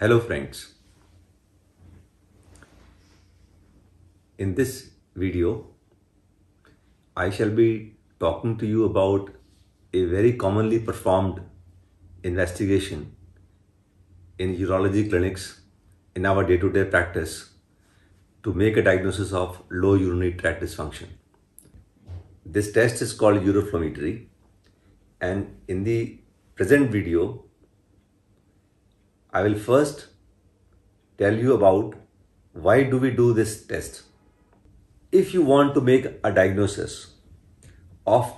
Hello friends. In this video, I shall be talking to you about a very commonly performed investigation in urology clinics in our day-to-day practice to make a diagnosis of low urinary tract dysfunction. This test is called uroflowmetry and in the present video I will first tell you about why do we do this test. If you want to make a diagnosis of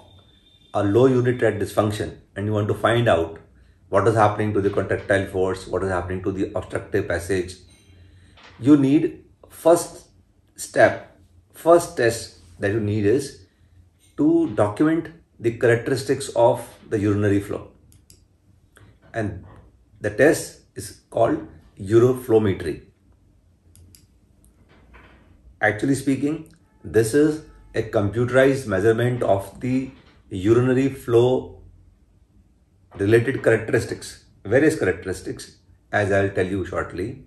a low urinary tract dysfunction and you want to find out what is happening to the contractile force, what is happening to the obstructive passage, you need first step, first test that you need is to document the characteristics of the urinary flow. And the test is called uroflowmetry. Actually speaking, this is a computerized measurement of the urinary flow related characteristics, various characteristics, as I'll tell you shortly.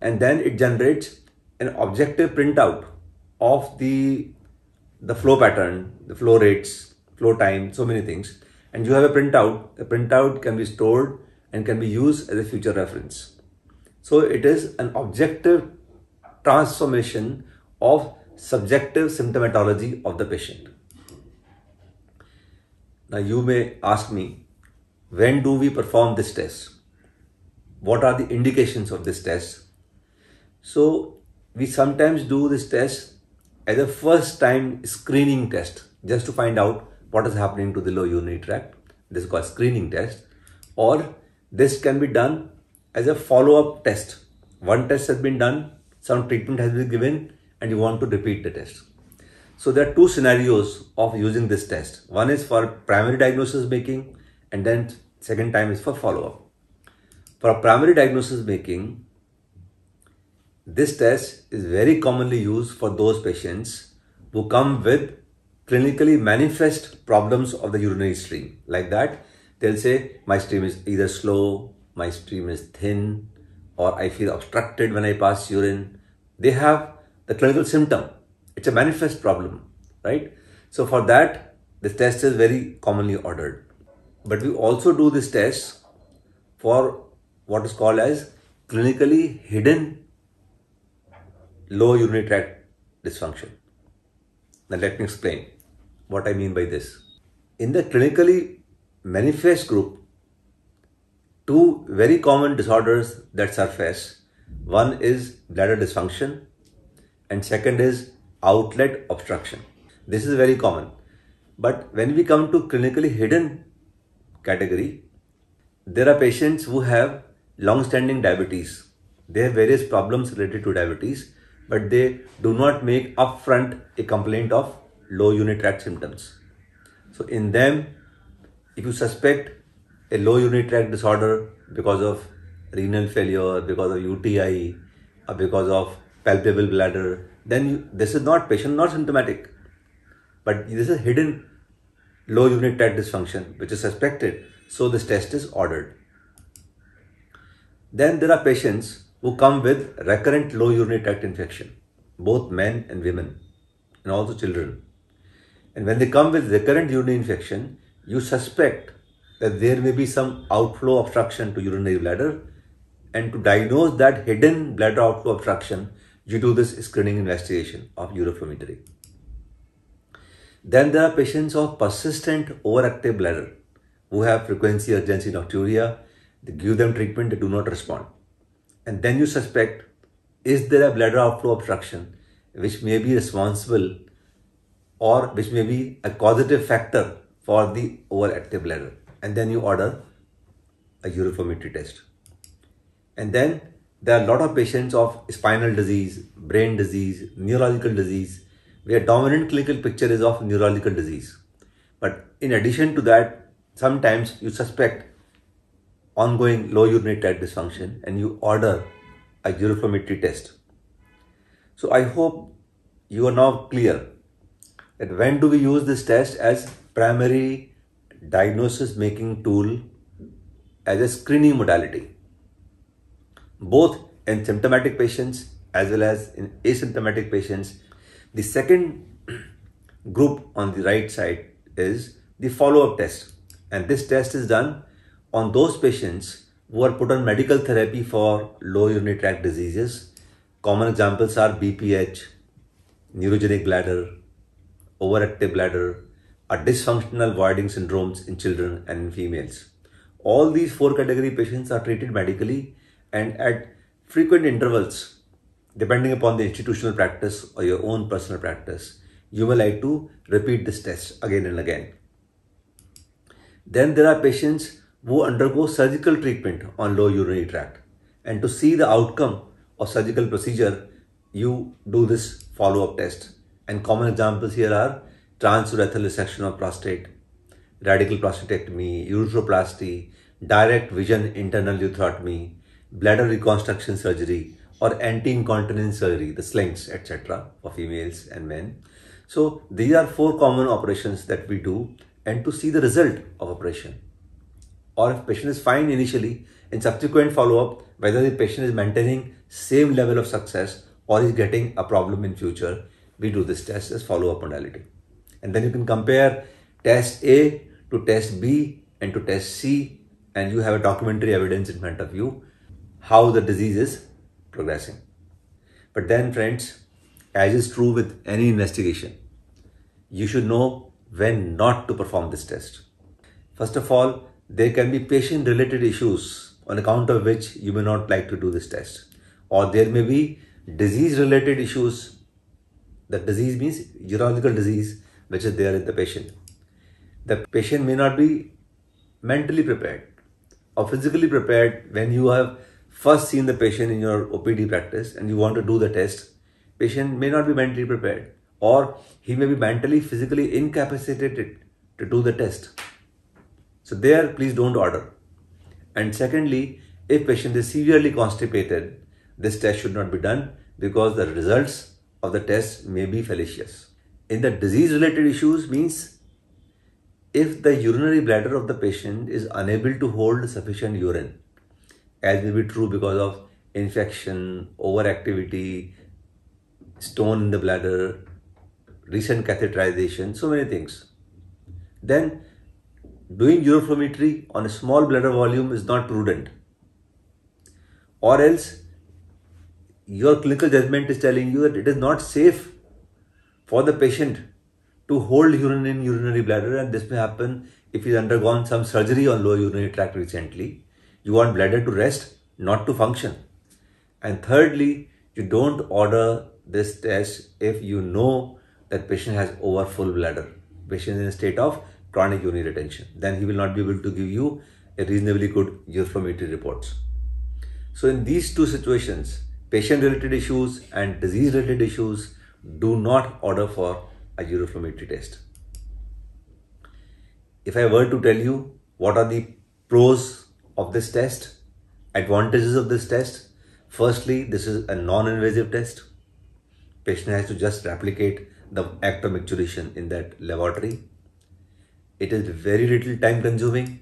And then it generates an objective printout of the, the flow pattern, the flow rates, flow time, so many things. And you have a printout. The printout can be stored and can be used as a future reference. So it is an objective transformation of subjective symptomatology of the patient. Now you may ask me, when do we perform this test? What are the indications of this test? So we sometimes do this test as a first time screening test just to find out what is happening to the low urinary tract. This is called screening test or this can be done as a follow-up test. One test has been done, some treatment has been given and you want to repeat the test. So there are two scenarios of using this test. One is for primary diagnosis making and then second time is for follow-up. For primary diagnosis making, this test is very commonly used for those patients who come with clinically manifest problems of the urinary stream. Like that, they'll say, my stream is either slow, my stream is thin, or I feel obstructed when I pass urine. They have the clinical symptom. It's a manifest problem, right? So for that, this test is very commonly ordered. But we also do this test for what is called as clinically hidden low urinary tract dysfunction. Now let me explain what I mean by this. In the clinically manifest group, two very common disorders that surface. One is bladder dysfunction and second is outlet obstruction. This is very common. But when we come to clinically hidden category, there are patients who have long-standing diabetes. They have various problems related to diabetes, but they do not make upfront a complaint of low urinary tract symptoms. So in them, if you suspect a low urinary tract disorder because of renal failure, because of UTI, or because of palpable bladder, then you, this is not patient not symptomatic, but this is hidden low urinary tract dysfunction which is suspected. So this test is ordered. Then there are patients who come with recurrent low urinary tract infection, both men and women, and also children. And when they come with recurrent urinary infection, you suspect that there may be some outflow obstruction to urinary bladder and to diagnose that hidden bladder outflow obstruction you do this screening investigation of uroflowmetry. Then there are patients of persistent overactive bladder who have frequency urgency nocturia. They give them treatment, they do not respond. And then you suspect, is there a bladder outflow obstruction which may be responsible or which may be a causative factor for the overactive bladder and then you order a uroflowmetry test. And then there are a lot of patients of spinal disease, brain disease, neurological disease, where dominant clinical picture is of neurological disease. But in addition to that, sometimes you suspect ongoing low urinary tract dysfunction and you order a uroflowmetry test. So I hope you are now clear that when do we use this test as primary diagnosis making tool as a screening modality. both in symptomatic patients as well as in asymptomatic patients. The second group on the right side is the follow-up test. And this test is done on those patients who are put on medical therapy for low urinary tract diseases. Common examples are BPH, neurogenic bladder, overactive bladder, or dysfunctional voiding syndromes in children and in females. All these four category patients are treated medically and at frequent intervals, depending upon the institutional practice or your own personal practice, you may like to repeat this test again and again. Then there are patients who undergo surgical treatment on low urinary tract. And to see the outcome of surgical procedure, you do this follow-up test. And common examples here are transurethral resection of prostate, radical prostatectomy, urethroplasty, direct vision internal urethrotomy, bladder reconstruction surgery, or anti-incontinence surgery, the slings, etc. for females and men. So these are four common operations that we do and to see the result of operation. Or if patient is fine initially, in subsequent follow-up, whether the patient is maintaining same level of success or is getting a problem in future, we do this test as follow-up modality. And then you can compare test A to test B and to test C and you have a documentary evidence in front of you how the disease is progressing. But then friends, as is true with any investigation, you should know when not to perform this test. First of all, there can be patient related issues on account of which you may not like to do this test. Or there may be disease related issues. That disease means urological disease which is there in the patient. The patient may not be mentally prepared or physically prepared when you have first seen the patient in your OPD practice and you want to do the test. Patient may not be mentally prepared or he may be mentally, physically incapacitated to do the test. So there, please don't order. And secondly, if patient is severely constipated, this test should not be done because the results of the test may be fallacious. In the disease-related issues means if the urinary bladder of the patient is unable to hold sufficient urine, as may be true because of infection, overactivity, stone in the bladder, recent catheterization, so many things. Then doing uroflowmetry on a small bladder volume is not prudent. Or else your clinical judgment is telling you that it is not safe for the patient to hold urine in urinary bladder and this may happen if he's undergone some surgery on lower urinary tract recently. You want bladder to rest, not to function. And thirdly, you don't order this test if you know that patient has over full bladder. Patient is in a state of chronic urinary retention. Then he will not be able to give you a reasonably good uroflowmetry reports. So in these two situations, patient-related issues and disease-related issues, do not order for a uroflowmetry test. If I were to tell you what are the pros of this test, advantages of this test, firstly, this is a non-invasive test. Patient has to just replicate the act of micturition in that laboratory. It is very little time consuming.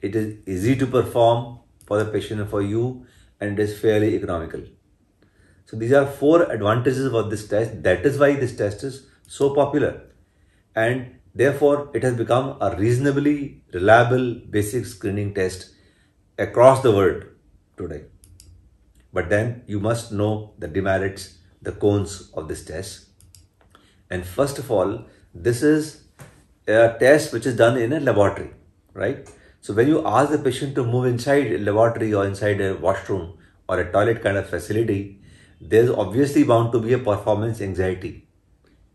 It is easy to perform for the patient and for you and it is fairly economical. So these are four advantages of this test. That is why this test is so popular. And therefore it has become a reasonably reliable basic screening test across the world today. But then you must know the demerits, the cons of this test. And first of all, this is a test which is done in a laboratory, right? So when you ask the patient to move inside a laboratory or inside a washroom or a toilet kind of facility, there's obviously bound to be a performance anxiety.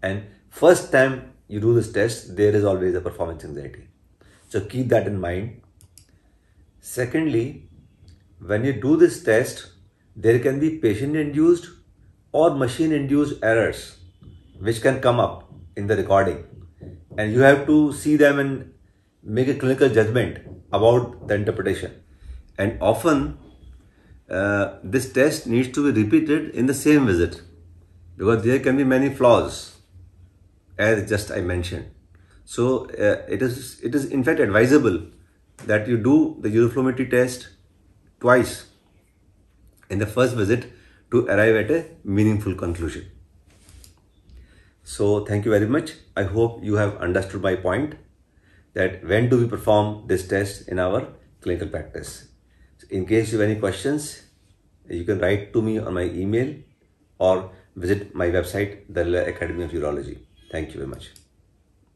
And first time you do this test, there is always a performance anxiety. So keep that in mind. Secondly, when you do this test, there can be patient induced or machine induced errors which can come up in the recording and you have to see them and make a clinical judgment about the interpretation and often uh, this test needs to be repeated in the same visit because there can be many flaws as just I mentioned so uh, it is it is in fact advisable that you do the uroflowmetry test twice in the first visit to arrive at a meaningful conclusion. So thank you very much. I hope you have understood my point that when do we perform this test in our clinical practice. In case you have any questions, you can write to me on my email or visit my website, the Academy of Urology. Thank you very much.